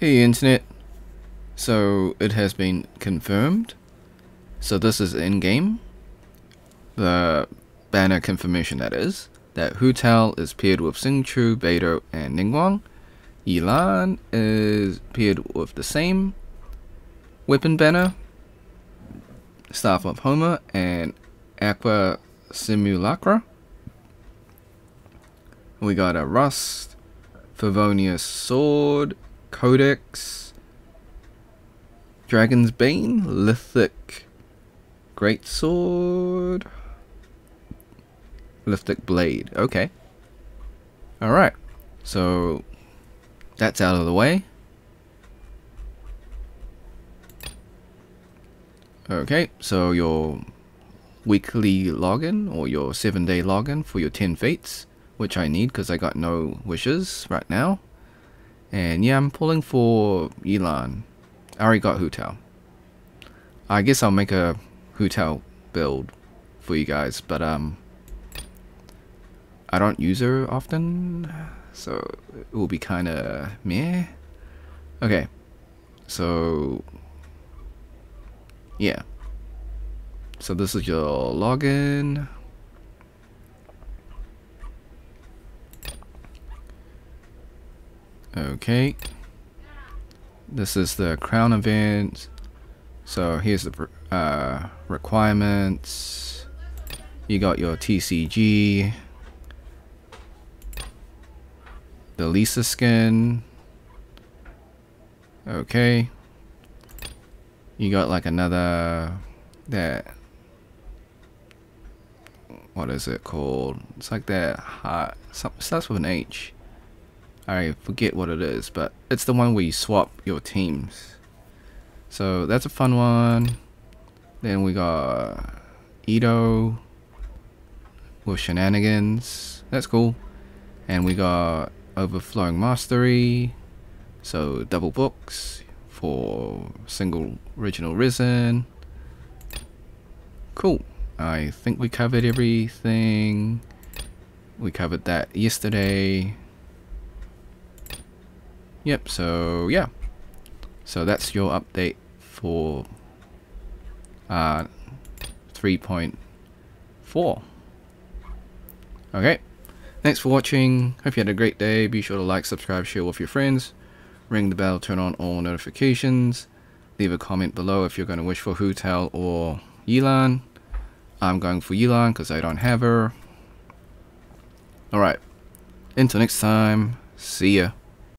Hey internet. So it has been confirmed. So this is in-game. The banner confirmation that is. That Hu Tao is paired with Xingqiu, Beidou, and Ningguang. Yelan is paired with the same weapon banner. Staff of Homa and Aqua Simulacra. We got a Rust, Favonius Sword, Codex, Dragon's Bane, Lithic Great Sword, Lithic Blade. Okay. Alright. So, that's out of the way. Okay, so your weekly login or your 7 day login for your 10 fates, which I need because I got no wishes right now. And yeah, I'm pulling for Yelan. I already got Hu Tao. I guess I'll make a Hu Tao build for you guys, but um, I don't use her often, so it will be kind of meh. Okay, so yeah. So this is your login. Okay. This is the crown event. So here's the uh, requirements. You got your TCG. The Lisa skin. Okay. You got like another that what is it called? It's like that hot something starts with an H. I forget what it is, but it's the one where you swap your teams. So that's a fun one. Then we got Ito with shenanigans. That's cool. And we got Overflowing Mastery. So double books for single original Resin. Cool. I think we covered everything. We covered that yesterday. Yep, so yeah. So that's your update for uh, 3.4. Okay. Thanks for watching. Hope you had a great day. Be sure to like, subscribe, share with your friends. Ring the bell, turn on all notifications. Leave a comment below if you're going to wish for Hu Tao or Yelan. I'm going for Yelan because I don't have her. Alright. Until next time. See ya.